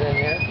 in here.